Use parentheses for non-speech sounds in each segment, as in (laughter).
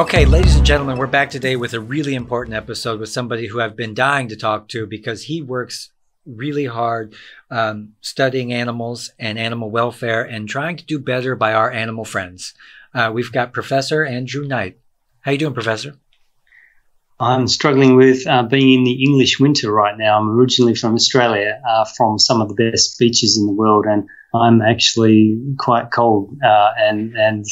Okay, ladies and gentlemen, we're back today with a really important episode with somebody who I've been dying to talk to because he works really hard um, studying animals and animal welfare and trying to do better by our animal friends. Uh, we've got Professor Andrew Knight. How you doing, Professor? I'm struggling with uh, being in the English winter right now. I'm originally from Australia, uh, from some of the best beaches in the world, and I'm actually quite cold uh, and and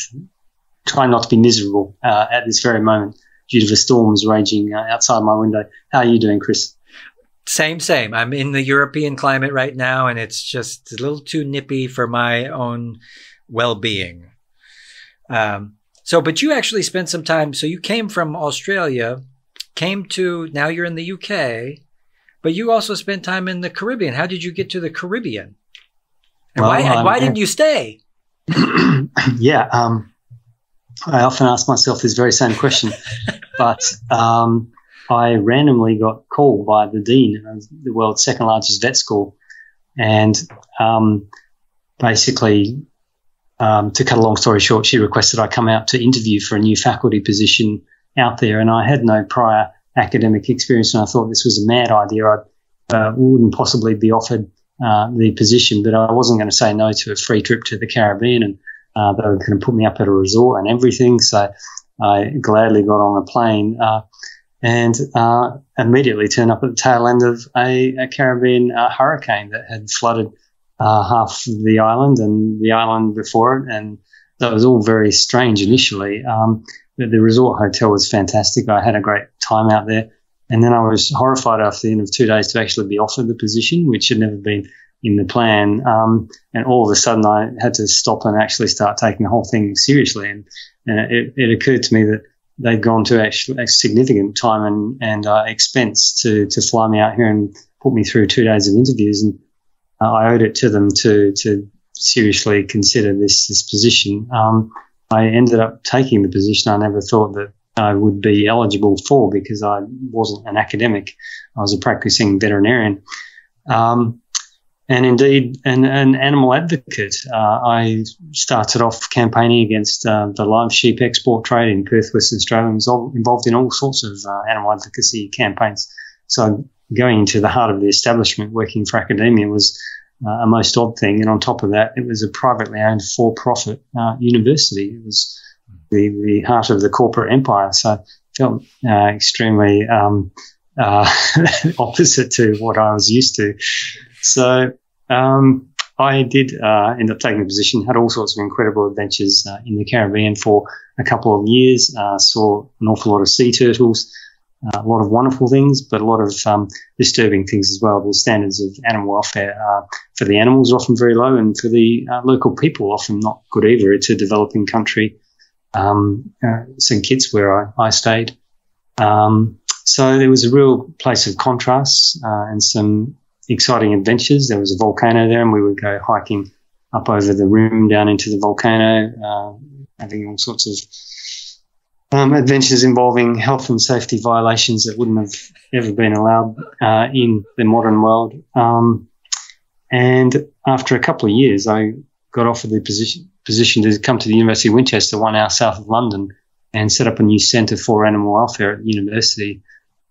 trying not to be miserable uh, at this very moment due to the storms raging uh, outside my window. How are you doing, Chris? Same, same. I'm in the European climate right now, and it's just a little too nippy for my own well being. Um, so, but you actually spent some time. So, you came from Australia, came to, now you're in the UK, but you also spent time in the Caribbean. How did you get to the Caribbean? And well, why, and why didn't you stay? (clears throat) yeah. Um, I often ask myself this very same question, (laughs) but um, I randomly got called by the dean of the world's second largest vet school, and um, basically, um, to cut a long story short, she requested I come out to interview for a new faculty position out there, and I had no prior academic experience, and I thought this was a mad idea. I uh, wouldn't possibly be offered uh, the position, but I wasn't going to say no to a free trip to the Caribbean and uh, they were going to put me up at a resort and everything. So I gladly got on a plane uh, and uh, immediately turned up at the tail end of a, a Caribbean uh, hurricane that had flooded uh, half the island and the island before it. And that was all very strange initially. Um, but the resort hotel was fantastic. I had a great time out there. And then I was horrified after the end of two days to actually be offered the position, which had never been in the plan. Um, and all of a sudden, I had to stop and actually start taking the whole thing seriously. And, and it, it, occurred to me that they'd gone to actually a significant time and, and uh, expense to, to fly me out here and put me through two days of interviews. And uh, I owed it to them to, to seriously consider this, this position. Um, I ended up taking the position I never thought that I would be eligible for because I wasn't an academic. I was a practicing veterinarian. Um, and indeed an, an animal advocate. Uh, I started off campaigning against uh, the live sheep export trade in Perth, Western Australia, and was involved in all sorts of uh, animal advocacy campaigns. So going into the heart of the establishment, working for academia was uh, a most odd thing. And on top of that, it was a privately owned for-profit uh, university. It was the, the heart of the corporate empire. So I felt uh, extremely um, (laughs) opposite to what I was used to. So um, I did uh, end up taking the position, had all sorts of incredible adventures uh, in the Caribbean for a couple of years, uh, saw an awful lot of sea turtles, uh, a lot of wonderful things, but a lot of um, disturbing things as well. The standards of animal welfare uh, for the animals are often very low, and for the uh, local people, often not good either. It's a developing country. Um, St Kitts, where I, I stayed. Um, so there was a real place of contrasts and some exciting adventures. There was a volcano there, and we would go hiking up over the rim down into the volcano, uh, having all sorts of um, adventures involving health and safety violations that wouldn't have ever been allowed uh, in the modern world. Um, and after a couple of years, I got offered the position, position to come to the University of Winchester, one hour south of London, and set up a new centre for animal welfare at the university.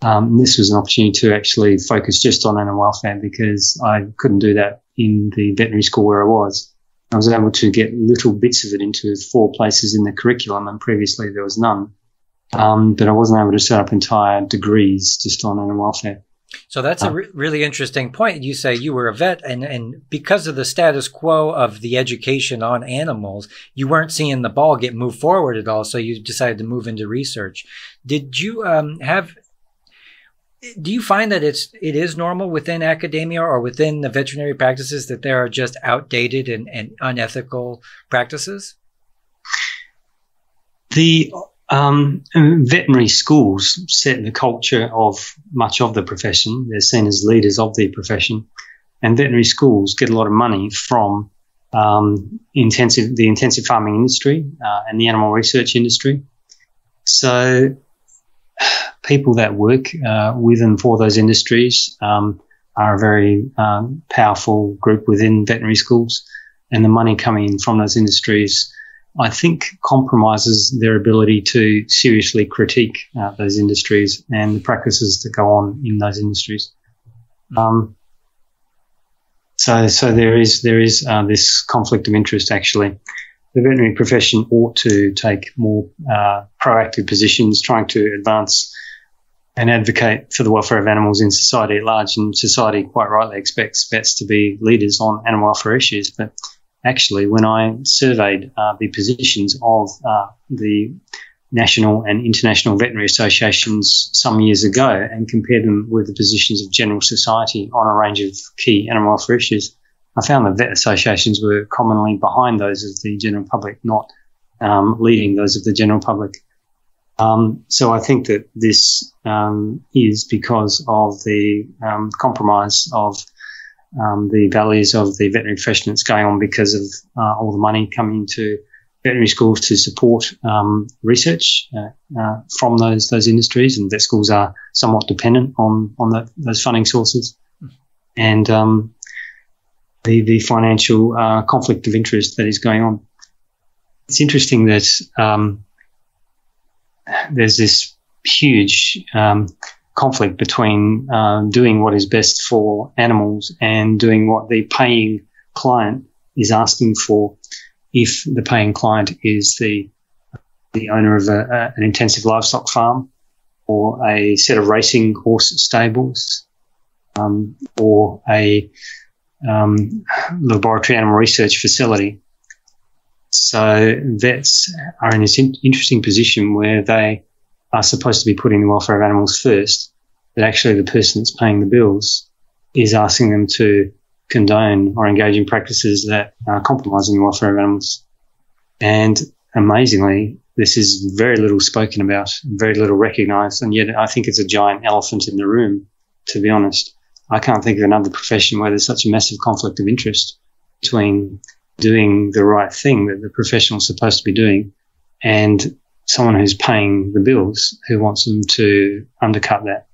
Um, this was an opportunity to actually focus just on animal welfare because I couldn't do that in the veterinary school where I was. I was able to get little bits of it into four places in the curriculum, and previously there was none. Um, but I wasn't able to set up entire degrees just on animal welfare. So that's a uh, re- really interesting point. You say you were a vet, and, and because of the status quo of the education on animals, you weren't seeing the ball get moved forward at all. So you decided to move into research. Did you um, have do you find that it's it is normal within academia or within the veterinary practices that there are just outdated and, and unethical practices? The um, veterinary schools set the culture of much of the profession. They're seen as leaders of the profession, and veterinary schools get a lot of money from um, intensive the intensive farming industry uh, and the animal research industry. So people that work uh, with and for those industries um, are a very um, powerful group within veterinary schools, and the money coming in from those industries I think compromises their ability to seriously critique uh, those industries and the practices that go on in those industries. Um, so, so there is there is uh, this conflict of interest. Actually, the veterinary profession ought to take more uh, proactive positions, trying to advance and advocate for the welfare of animals in society at large. And society quite rightly expects vets to be leaders on animal welfare issues, but actually, when I surveyed uh, the positions of uh, the national and international veterinary associations some years ago and compared them with the positions of general society on a range of key animal welfare issues, I found that vet associations were commonly behind those of the general public, not um, leading those of the general public. Um, so I think that this um, is because of the um, compromise of um, the values of the veterinary profession that's going on because of uh, all the money coming into veterinary schools to support um, research uh, uh, from those those industries, and vet schools are somewhat dependent on on the, those funding sources, and um, the the financial uh, conflict of interest that is going on. It's interesting that um, there's this huge um, conflict between uh, doing what is best for animals and doing what the paying client is asking for. If the paying client is the the owner of a, a, an intensive livestock farm or a set of racing horse stables um, or a um, laboratory animal research facility. So vets are in this in- interesting position where they are supposed to be putting the welfare of animals first, but actually the person that's paying the bills is asking them to condone or engage in practices that are compromising the welfare of animals. And amazingly, this is very little spoken about, very little recognized, and yet I think it's a giant elephant in the room, to be honest. I can't think of another profession where there's such a massive conflict of interest between doing the right thing that the professional is supposed to be doing and someone who's paying the bills who wants them to undercut that.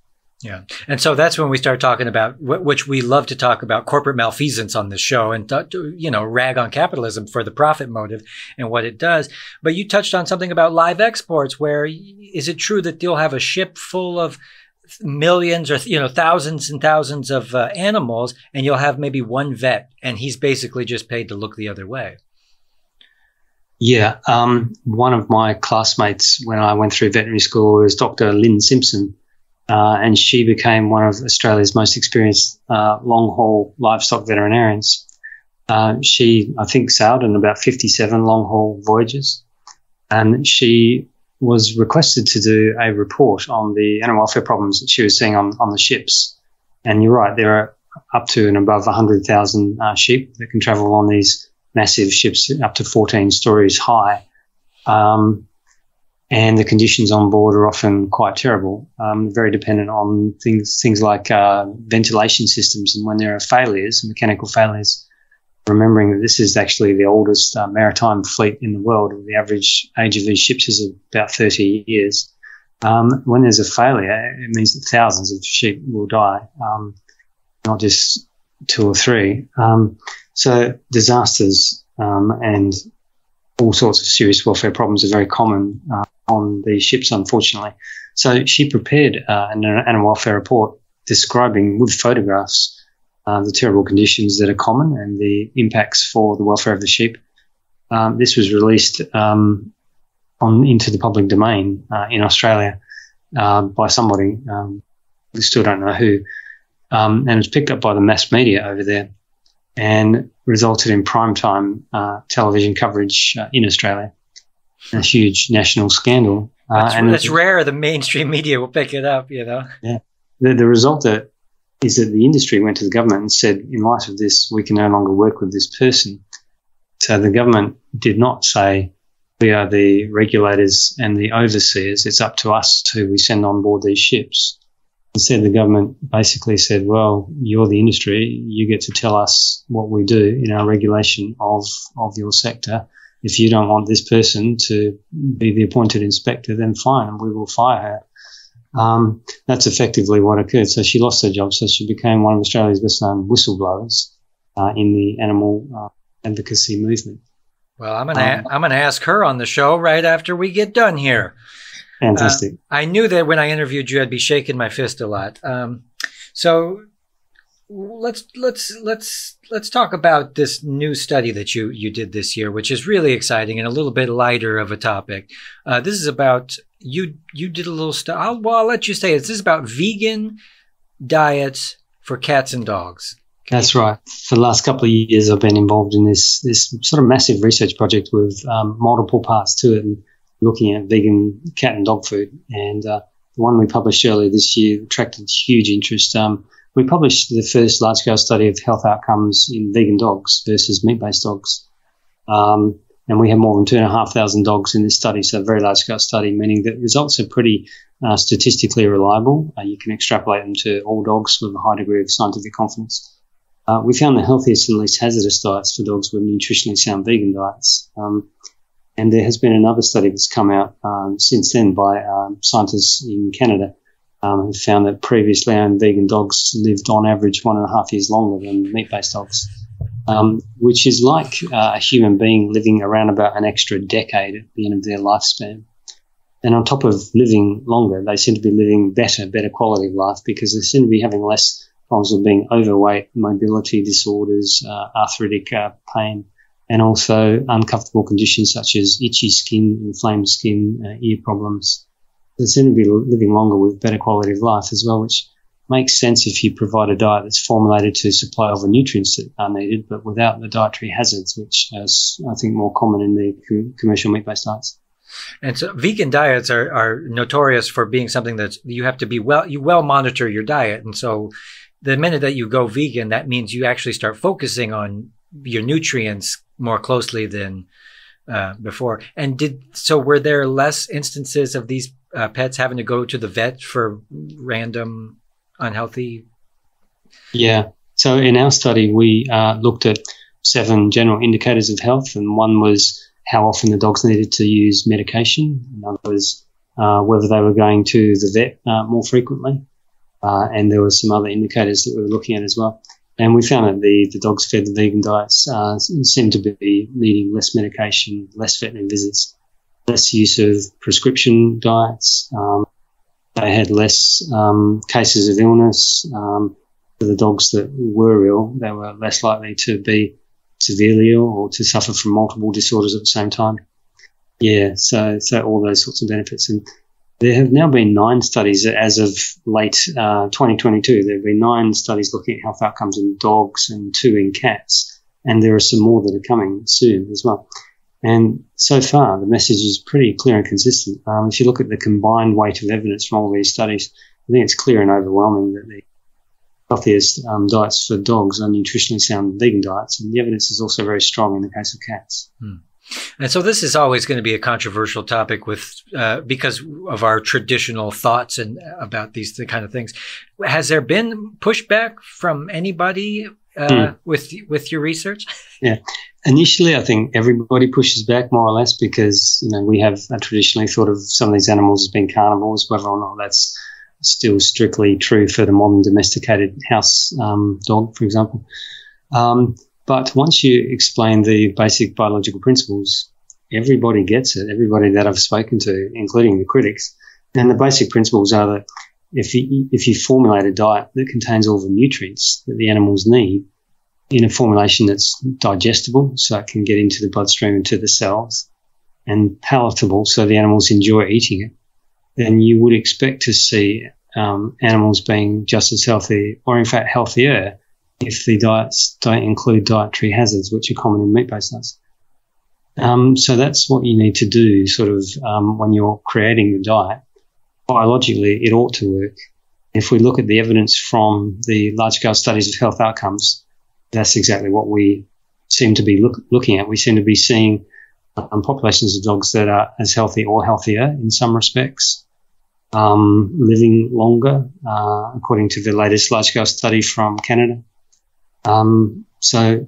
Yeah. And so that's when we start talking about, which we love to talk about corporate malfeasance on this show and, you know, rag on capitalism for the profit motive and what it does. But you touched on something about live exports where is it true that you'll have a ship full of millions or you know thousands and thousands of uh, animals and you'll have maybe one vet and he's basically just paid to look the other way. Yeah um, one of my classmates when i went through veterinary school was dr lynn simpson uh, and she became one of australia's most experienced uh, long haul livestock veterinarians. Uh, she i think sailed in about 57 long haul voyages and she was requested to do a report on the animal welfare problems that she was seeing on, on the ships. And you're right, there are up to and above 100,000 uh, sheep that can travel on these massive ships up to 14 stories high. Um, and the conditions on board are often quite terrible, um, very dependent on things, things like uh, ventilation systems. And when there are failures, mechanical failures, remembering that this is actually the oldest uh, maritime fleet in the world. The average age of these ships is about 30 years. Um, when there's a failure, it means that thousands of sheep will die, um, not just two or three. Um, so disasters um, and all sorts of serious welfare problems are very common uh, on these ships, unfortunately. So she prepared uh, an animal welfare report describing with photographs uh, the terrible conditions that are common and the impacts for the welfare of the sheep. Um, this was released um, on into the public domain uh, in Australia uh, by somebody. Um, we still don't know who, um, and it was picked up by the mass media over there, and resulted in primetime uh, television coverage uh, in Australia. A huge national scandal. Uh, that's, and that's rare. The mainstream media will pick it up. You know. Yeah. The, the result that is that the industry went to the government and said, in light of this, we can no longer work with this person. So the government did not say, we are the regulators and the overseers. It's up to us to we send on board these ships. Instead, the government basically said, well, you're the industry. You get to tell us what we do in our regulation of, of your sector. If you don't want this person to be the appointed inspector, then fine, we will fire her. Um, that's effectively what occurred. So she lost her job. So she became one of Australia's best known whistleblowers uh, in the animal uh, advocacy movement. Well, I'm gonna um, I'm gonna ask her on the show right after we get done here. Fantastic. Uh, I knew that when I interviewed you, I'd be shaking my fist a lot. Um, so let's let's let's let's talk about this new study that you you did this year, which is really exciting and a little bit lighter of a topic. Uh, this is about you you did a little stuff. Well, I'll let you say it. This is about vegan diets for cats and dogs. That's right. For the last couple of years, I've been involved in this this sort of massive research project with um, multiple parts to it, and looking at vegan cat and dog food. And uh, the one we published earlier this year attracted huge interest. Um, we published the first large scale study of health outcomes in vegan dogs versus meat based dogs. Um, and we have more than two and a half thousand dogs in this study, so a very large scale study, meaning that results are pretty uh, statistically reliable. Uh, you can extrapolate them to all dogs with a high degree of scientific confidence. Uh, we found the healthiest and least hazardous diets for dogs were nutritionally sound vegan diets. Um, and there has been another study that's come out um, since then by um, scientists in Canada um, who found that previously owned vegan dogs lived on average one and a half years longer than meat based dogs, um, which is like uh, a human being living around about an extra decade at the end of their lifespan. And on top of living longer, they seem to be living better, better quality of life because they seem to be having less problems with being overweight, mobility disorders, uh, arthritic uh, pain, and also uncomfortable conditions such as itchy skin, inflamed skin, uh, ear problems. They seem to be living longer with better quality of life as well, which makes sense if you provide a diet that's formulated to supply all the nutrients that are needed, but without the dietary hazards, which is, I think, more common in the commercial meat-based diets. And so vegan diets are, are notorious for being something that you have to be well, you well monitor your diet. And so the minute that you go vegan, that means you actually start focusing on your nutrients more closely than uh, before. And did so? Were there less instances of these uh, pets having to go to the vet for random unhealthy? Yeah. So in our study, we uh, looked at seven general indicators of health, and one was how often the dogs needed to use medication. Another was uh, whether they were going to the vet uh, more frequently. Uh, and there were some other indicators that we were looking at as well. And we found that the, the dogs fed the vegan diets uh, seemed to be needing less medication, less veterinary visits, less use of prescription diets. Um, they had less um, cases of illness. Um, for the dogs that were ill, they were less likely to be severely ill or to suffer from multiple disorders at the same time. Yeah, so so all those sorts of benefits. And there have now been nine studies as of late uh, 2022. There have been nine studies looking at health outcomes in dogs and two in cats, and there are some more that are coming soon as well. And so far, the message is pretty clear and consistent. Um, if you look at the combined weight of evidence from all these studies, I think it's clear and overwhelming that the healthiest um, diets for dogs are nutritionally sound vegan diets, and the evidence is also very strong in the case of cats. Hmm. And so this is always going to be a controversial topic with uh, because of our traditional thoughts and about these kind of things. Has there been pushback from anybody uh, mm. with with your research? (laughs) Yeah, initially I think everybody pushes back more or less because you know we have traditionally thought of some of these animals as being carnivores, whether or not that's still strictly true for the modern domesticated house um, dog, for example. Um, but once you explain the basic biological principles, everybody gets it. Everybody that I've spoken to, including the critics. And the basic principles are that if you, if you formulate a diet that contains all the nutrients that the animals need in a formulation that's digestible, so it can get into the bloodstream and to the cells, and palatable, so the animals enjoy eating it, then you would expect to see um, animals being just as healthy, or in fact healthier, if the diets don't include dietary hazards, which are common in meat-based diets. Um, so that's what you need to do, sort of, um, when you're creating the diet. Biologically, it ought to work. If we look at the evidence from the large-scale studies of health outcomes, that's exactly what we seem to be look, looking at. We seem to be seeing um, populations of dogs that are as healthy or healthier in some respects, um, living longer, uh, according to the latest large-scale study from Canada. Um, so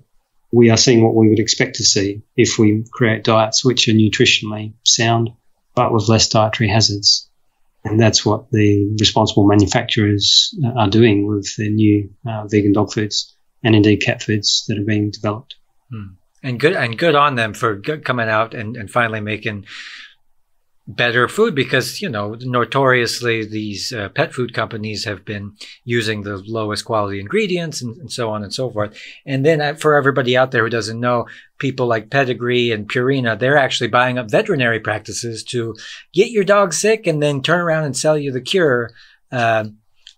we are seeing what we would expect to see if we create diets which are nutritionally sound but with less dietary hazards. And that's what the responsible manufacturers are doing with their new uh, vegan dog foods and indeed cat foods that are being developed. Hmm. and good and good on them for coming out and, and finally making better food because you know notoriously these uh, pet food companies have been using the lowest quality ingredients and, and so on and so forth and then uh, for everybody out there who doesn't know people like pedigree and purina they're actually buying up veterinary practices to get your dog sick and then turn around and sell you the cure uh,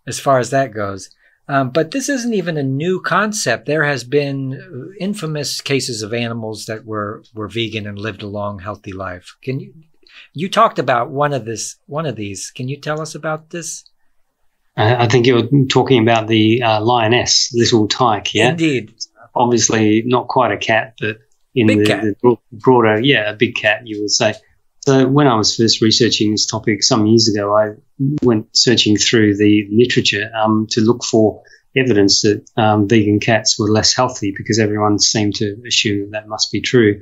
as far as that goes um, but this isn't even a new concept. There has been infamous cases of animals that were, were vegan and lived a long, healthy life. Can you you talked about one of this, one of these. Can you tell us about this? I think you're talking about the uh, lioness, little tyke. Yeah, indeed. Obviously, not quite a cat, but in the, the, broader, yeah, a big cat, you would say. So when I was first researching this topic some years ago, I went searching through the literature um, to look for evidence that um, vegan cats were less healthy because everyone seemed to assume that, that must be true.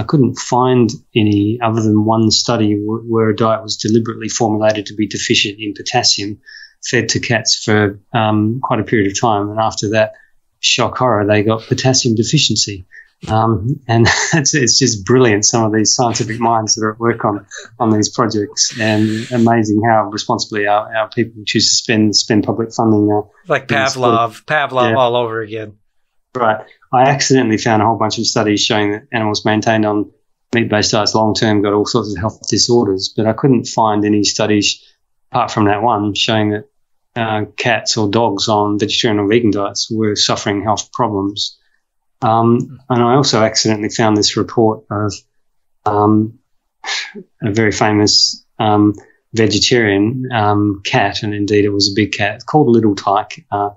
I couldn't find any other than one study w- where a diet was deliberately formulated to be deficient in potassium, fed to cats for um, quite a period of time, and after that, shock horror, they got potassium deficiency. Um, and (laughs) it's, it's just brilliant. Some of these scientific minds that are at work on, on these projects, and amazing how responsibly our, our people choose to spend spend public funding. Uh, like Pavlov, Pavlov yeah. all over again. Right. I accidentally found a whole bunch of studies showing that animals maintained on meat-based diets long term got all sorts of health disorders, but I couldn't find any studies apart from that one showing that uh, cats or dogs on vegetarian or vegan diets were suffering health problems. Um, and I also accidentally found this report of um, a very famous um, vegetarian um, cat, and indeed it was a big cat called Little Tyke. Uh,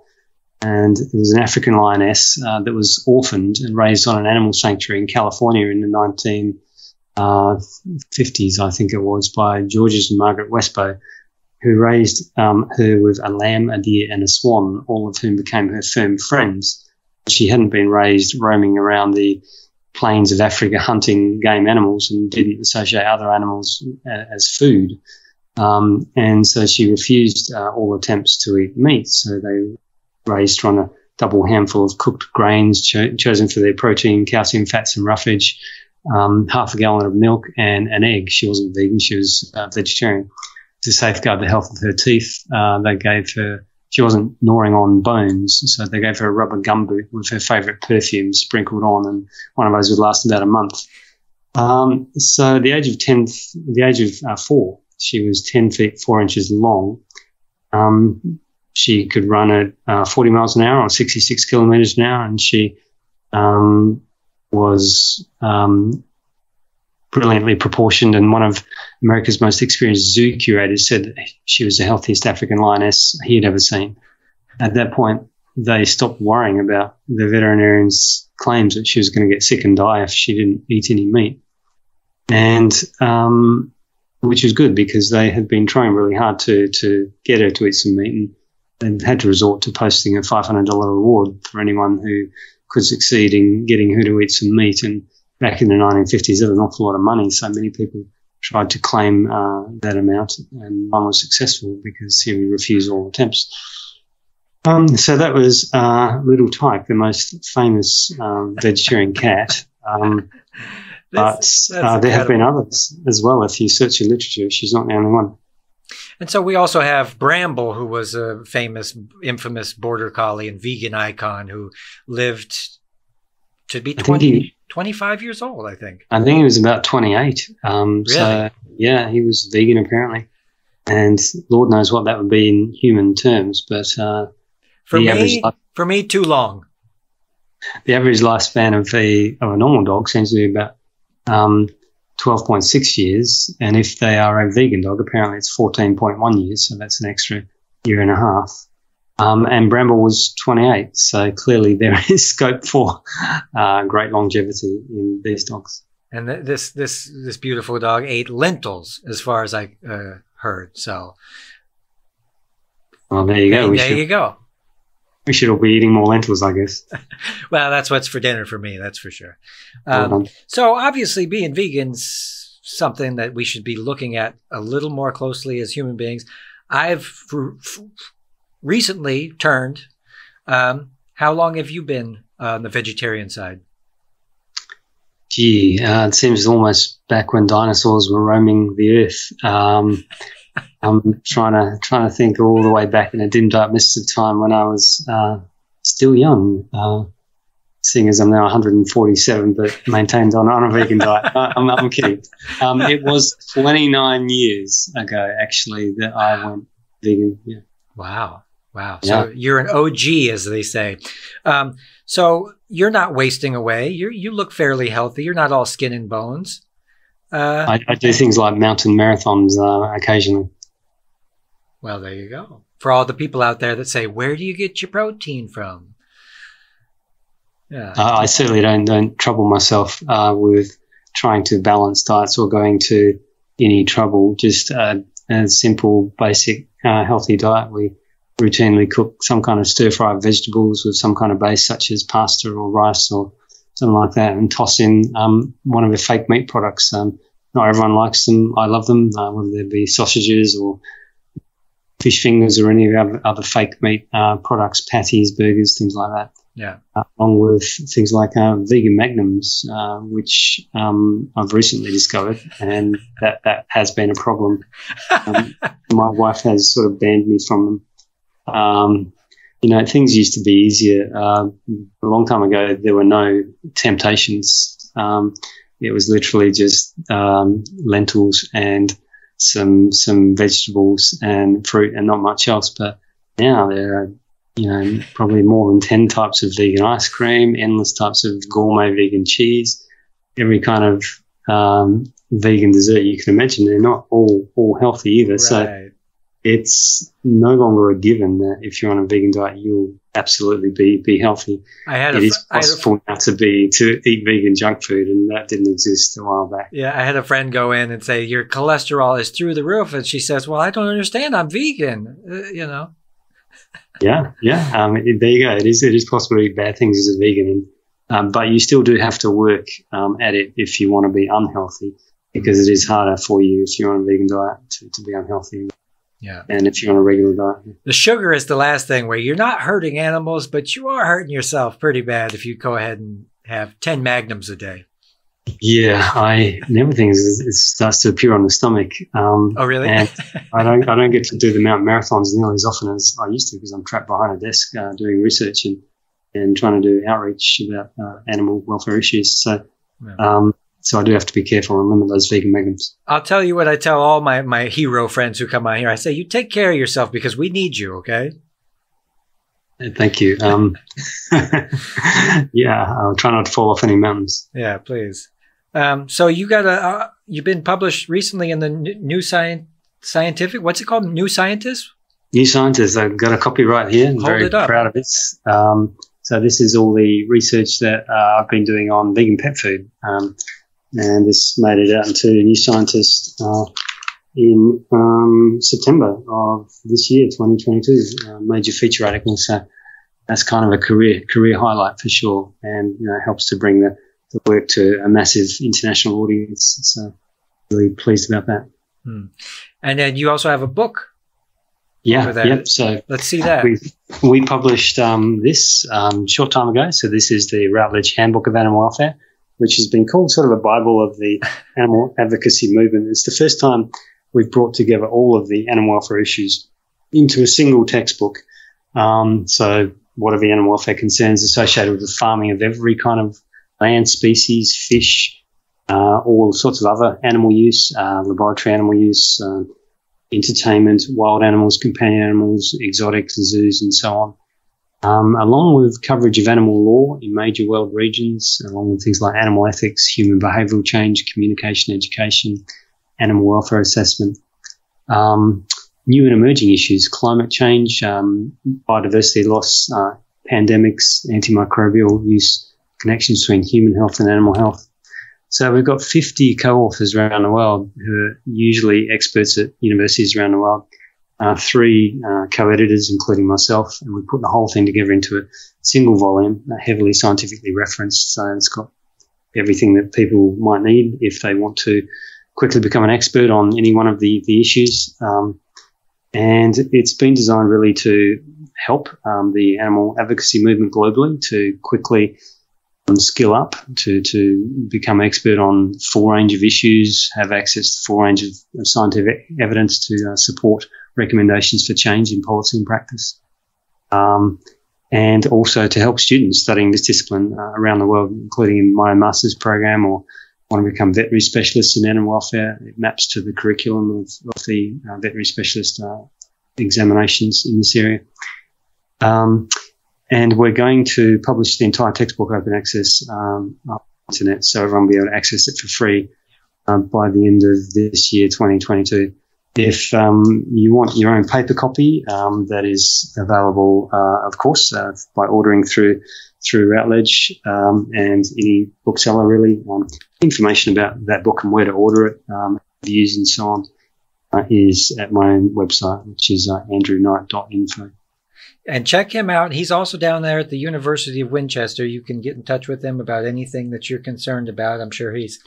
and it was an African lioness uh, that was orphaned and raised on an animal sanctuary in California in the 1950s, uh, I think it was, by Georges and Margaret Westbeau, who raised um, her with a lamb, a deer, and a swan, all of whom became her firm friends. She hadn't been raised roaming around the plains of Africa hunting game animals and didn't associate other animals uh, as food. Um, and so she refused uh, all attempts to eat meat. So they raised on a double handful of cooked grains cho- chosen for their protein, calcium, fats, and roughage, um, half a gallon of milk, and an egg. She wasn't vegan, she was uh, vegetarian. To safeguard the health of her teeth, uh, they gave her, she wasn't gnawing on bones, so they gave her a rubber gumboot with her favourite perfume sprinkled on, and one of those would last about a month. Um, so the age of 10, the age of uh, four, she was 10 feet 4 inches long. Um, she could run at uh, 40 miles an hour or 66 kilometers an hour, and she um, was um, brilliantly proportioned. And one of America's most experienced zoo curators said she was the healthiest African lioness he had ever seen. At that point, they stopped worrying about the veterinarian's claims that she was going to get sick and die if she didn't eat any meat. And um, which was good because they had been trying really hard to to get her to eat some meat. And they had to resort to posting a $500 reward for anyone who could succeed in getting her to eat some meat. And back in the 1950s, there was an awful lot of money. So many people tried to claim uh, that amount, and one was successful because he refused all attempts. Um, so that was uh, Little Tyke, the most famous um, vegetarian cat. Um, (laughs) but uh, there have been others as well. If you search your literature, she's not the only one. And so we also have Bramble, who was a famous, infamous border collie and vegan icon who lived to be 20, he, 25 years old, I think. I think he was about 28. Um, really? So, yeah, he was vegan apparently. And Lord knows what that would be in human terms. But uh, for, me, life, for me, too long. The average lifespan of a, of a normal dog seems to be about um, 12.6 years. And if they are a vegan dog, apparently it's 14.1 years. So that's an extra year and a half. Um, and Bramble was 28. So clearly (laughs) there is scope for uh, great longevity in these dogs. And th- this, this, this beautiful dog ate lentils as far as I uh, heard. So. Well, there you go. There, there should, you go. We should all be eating more lentils, I guess. (laughs) well, that's what's for dinner for me. That's for sure. Um, so obviously, being vegans something that we should be looking at a little more closely as human beings. I've r- recently turned. Um, how long have you been on the vegetarian side? Gee, uh, it seems almost back when dinosaurs were roaming the earth. Um, I'm trying to trying to think all the way back in a dim dark mist of time when I was uh, still young. Uh, seeing as I'm now 147, but maintained on, on a vegan diet. I, I'm, I'm kidding. Um, it was 29 years ago, actually, that I went vegan. Yeah. Wow. Wow. So you're an OG, as they say. Um, so you're not wasting away. You you look fairly healthy. You're not all skin and bones. Uh, I, I, do things like mountain marathons uh, occasionally. Well, there you go. For all the people out there that say, "Where do you get your protein from?" Yeah, uh, I certainly don't don't trouble myself uh, with trying to balance diets or going to any trouble. Just a simple, basic, uh, healthy diet. We routinely cook some kind of stir fry vegetables with some kind of base, such as pasta or rice or something like that, and toss in um, one of the fake meat products. Um, not everyone likes them. I love them, uh, whether they be sausages or fish fingers or any of the other, other fake meat uh, products, patties, burgers, things like that. Yeah. Uh, along with things like uh, vegan magnums, uh, which um, I've recently discovered, and that, that has been a problem. (laughs) Um, my wife has sort of banned me from them. You know, things used to be easier. Uh, a long time ago, there were no temptations. Um, it was literally just um, lentils and some some vegetables and fruit and not much else. But now there are, you know, probably more than ten types of vegan ice cream, endless types of gourmet vegan cheese, every kind of um, vegan dessert you can imagine. They're not all all healthy either. Right. So it's no longer a given that if you're on a vegan diet, you'll absolutely be be healthy. I had it a, is possible now to be to eat vegan junk food, and that didn't exist a while back. Yeah, I had a friend go in and say your cholesterol is through the roof, and she says, "Well, I don't understand. I'm vegan." Uh, you know. (laughs) yeah, yeah. Um, it, there you go. It is it is possible to eat bad things as a vegan, um, but you still do have to work um, at it if you want to be unhealthy, because it is harder for you if you're on a vegan diet to, to be unhealthy. Yeah. And if you're on a regular diet. The sugar is the last thing where you're not hurting animals, but you are hurting yourself pretty bad if you go ahead and have 10 magnums a day. Yeah, I never think it starts to appear on the stomach. Um, oh, really? and I don't, I don't get to do the mountain marathons nearly as often as I used to because I'm trapped behind a desk uh, doing research and, and trying to do outreach about uh, animal welfare issues. So, um, so I do have to be careful and limit those vegan magnums. I'll tell you what I tell all my, my hero friends who come out here. I say, you take care of yourself because we need you, okay? Thank you. Um, (laughs) yeah, I'll try not to fall off any mountains. Yeah, please. Um, so you got a, uh, you've been published recently in the New Science, Scientific, what's it called? New Scientist? New Scientist. I've got a copy right here. I'm Hold very proud of it. Um, so this is all the research that uh, I've been doing on vegan pet food. Um, and this made it out into New Scientist uh, in um, September of this year, 2022, uh, major feature article. So that's kind of a career career highlight for sure, and you know helps to bring the, the work to a massive international audience. So really pleased about that. Hmm. And then you also have a book. Yeah, yep. So let's see that. We, we published um, this um, short time ago. So this is the Routledge Handbook of Animal Welfare which has been called sort of a Bible of the (laughs) animal advocacy movement. It's the first time we've brought together all of the animal welfare issues into a single textbook. Um, so, what are the animal welfare concerns associated with the farming of every kind of land species, fish, uh, all sorts of other animal use, uh, laboratory animal use, uh, entertainment, wild animals, companion animals, exotics, zoos, and so on um, along with coverage of animal law in major world regions, along with things like animal ethics, human behavioural change, communication, education, animal welfare assessment. Um, new and emerging issues, climate change, um, biodiversity loss, uh, pandemics, antimicrobial use, connections between human health and animal health. So we've got 50 co-authors around the world who are usually experts at universities around the world uh, three uh, co-editors, including myself, and we put the whole thing together into a single volume, uh, heavily scientifically referenced. So it's got everything that people might need if they want to quickly become an expert on any one of the, the issues. Um, and it's been designed really to help um, the animal advocacy movement globally to quickly skill up to, to become expert on full range of issues, have access to full range of, of scientific evidence to uh, support recommendations for change in policy and practice. Um, and also to help students studying this discipline uh, around the world, including in my master's program or want to become veterinary specialists in animal welfare. It maps to the curriculum of, of the uh, veterinary specialist uh, examinations in this area. Um, and we're going to publish the entire textbook open access um, on the internet, so everyone will be able to access it for free um, by the end of this year, 2022. If um, you want your own paper copy, um, that is available, uh, of course, uh, by ordering through through Routledge um, and any bookseller. Really, information about that book and where to order it, um, views and so on, uh, is at my own website, which is uh, andrewknight.info. And check him out. He's also down there at the University of Winchester. You can get in touch with him about anything that you're concerned about. I'm sure he's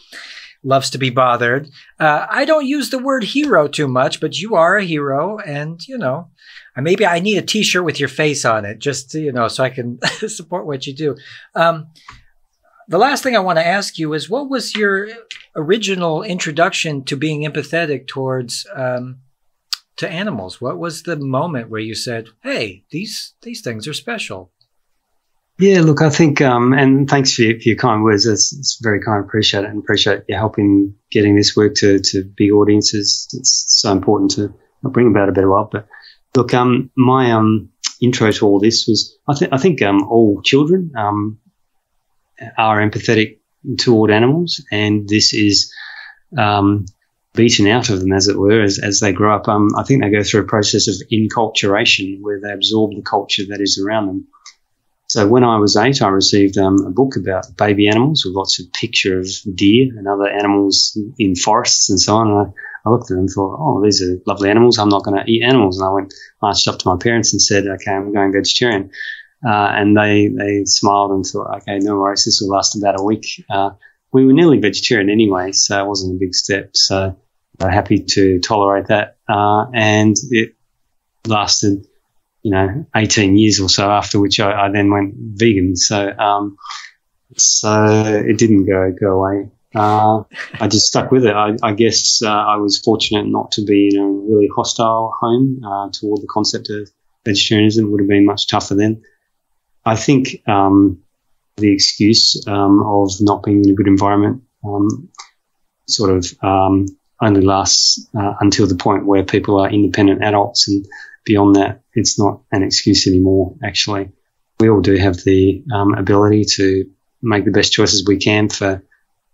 loves to be bothered. Uh, I don't use the word hero too much, but you are a hero, and you know, maybe I need a T-shirt with your face on it, just to, you know, so I can (laughs) support what you do. Um, the last thing I want to ask you is, what was your original introduction to being empathetic towards um, to animals? What was the moment where you said, "Hey, these these things are special"? Yeah, look, I think, um, and thanks for your, for your kind words. It's, it's, very kind. Appreciate it, and appreciate you helping getting this work to, to big audiences. It's so important to bring about a better world. But look, um, my um, intro to all this was, I, th- I think, um, all children um, are empathetic toward animals, and this is um, beaten out of them, as it were, as, as they grow up. I think they go through a process of enculturation where they absorb the culture that is around them. So when I was eight, I received um, a book about baby animals with lots of picture of deer and other animals in forests and so on. And I, I looked at them and thought, oh, these are lovely animals. I'm not going to eat animals. And I went, marched up to my parents and said, okay, I'm going vegetarian. Uh, and they, they smiled and thought, okay, no worries. This will last about a week. Uh, we were nearly vegetarian anyway, so it wasn't a big step. So I'm happy to tolerate that. Uh, and it lasted you know, 18 years or so after which I, I then went vegan. So, um, so it didn't go, go away. Uh, I just stuck with it. I, I guess uh, I was fortunate not to be in a really hostile home uh, toward the concept of vegetarianism. It would have been much tougher then. I think um, the excuse um, of not being in a good environment um, sort of um, only lasts uh, until the point where people are independent adults and beyond that, it's not an excuse anymore, actually. We all do have the um, ability to make the best choices we can for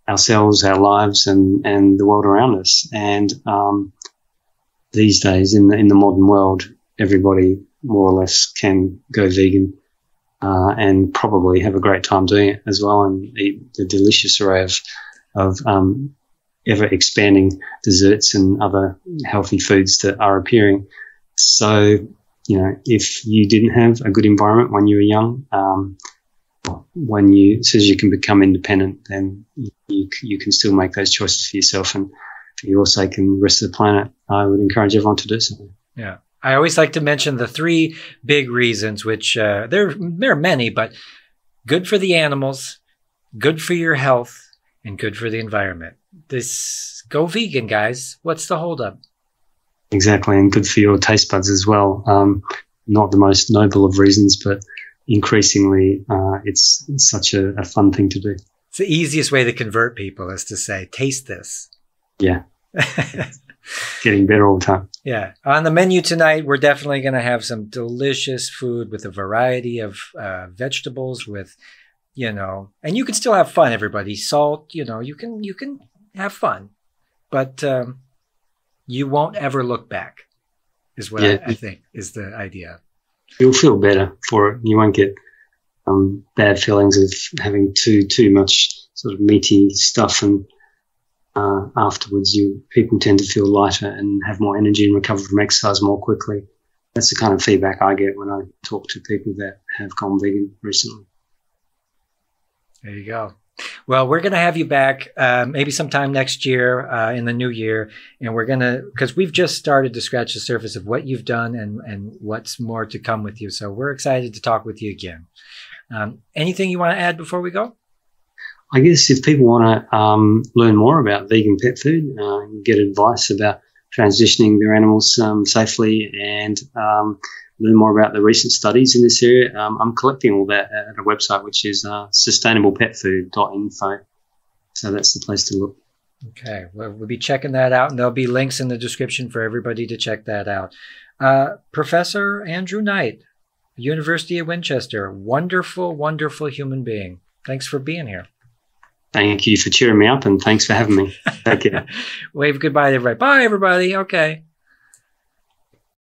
ourselves, our lives, and, and the world around us. And um, these days, in the, in the modern world, everybody more or less can go vegan uh, and probably have a great time doing it as well and eat the delicious array of, of um, ever expanding desserts and other healthy foods that are appearing. So, you know, if you didn't have a good environment when you were young, um, when you, as you can become independent, then you, you can still make those choices for yourself and for your sake and the rest of the planet. I would encourage everyone to do so. Yeah. I always like to mention the three big reasons, which uh, there, there are many, but good for the animals, good for your health, and good for the environment. This go vegan, guys. What's the holdup? Exactly, and good for your taste buds as well. Um, not the most noble of reasons, but increasingly, uh, it's, it's, such a, a, fun thing to do. It's the easiest way to convert people is to say, "Taste this." Yeah, (laughs) getting better all the time. Yeah, on the menu tonight, we're definitely going to have some delicious food with a variety of uh, vegetables, with you know, and you can still have fun. Everybody, salt. You know, you can you can have fun, but um, you won't ever look back is what yeah. I, I, think is the idea. You'll feel better for it. You won't get um, bad feelings of having too too much sort of meaty stuff and uh, afterwards you people tend to feel lighter and have more energy and recover from exercise more quickly. That's the kind of feedback I get when I talk to people that have gone vegan recently. There you go well, we're going to have you back uh, maybe sometime next year uh, in the new year, and we're going to because we've just started to scratch the surface of what you've done and and what's more to come with you. So we're excited to talk with you again. Um, anything you want to add before we go? I guess if people want to um, learn more about vegan pet food, uh, get advice about transitioning their animals um, safely, and um, learn more about the recent studies in this area, um, I'm collecting all that at a website which is uh, sustainablepetfood.info. So that's the place to look. Okay, well, we'll be checking that out, and there'll be links in the description for everybody to check that out. Uh, Professor Andrew Knight, University of Winchester, wonderful, wonderful human being. Thanks for being here. Thank you for cheering me up, and thanks for having me. Take care. (laughs) Wave goodbye to everybody. Bye, everybody. Okay.